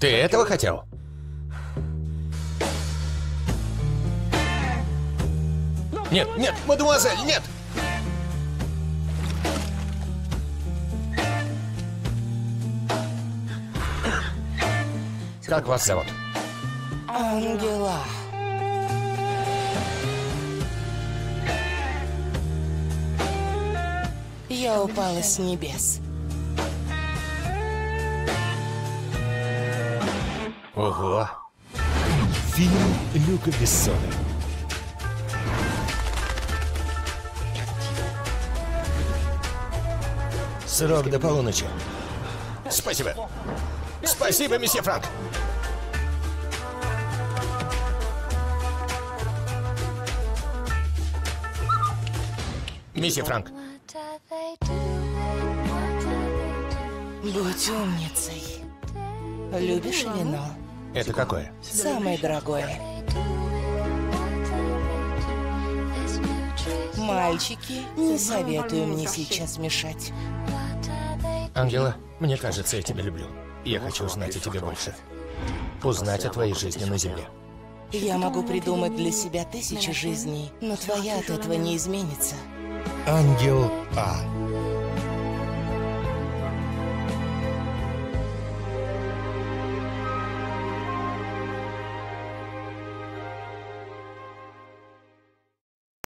Ты этого хотел? Нет, нет, мадемуазель, нет! Как вас зовут? Ангела. Я упала с небес. Ого. Фильм Люка Бессона. Срок до полуночи. Спасибо. Спасибо, месье Франк. Месье Франк, Будь умницей. Любишь вино? Это какое? Самое дорогое. Мальчики, не советую мне сейчас мешать. Ангела, мне кажется, я тебя люблю. Я хочу узнать о тебе больше. Узнать о твоей жизни на Земле. Я могу придумать для себя тысячи жизней, но твоя от этого не изменится. Ангел А.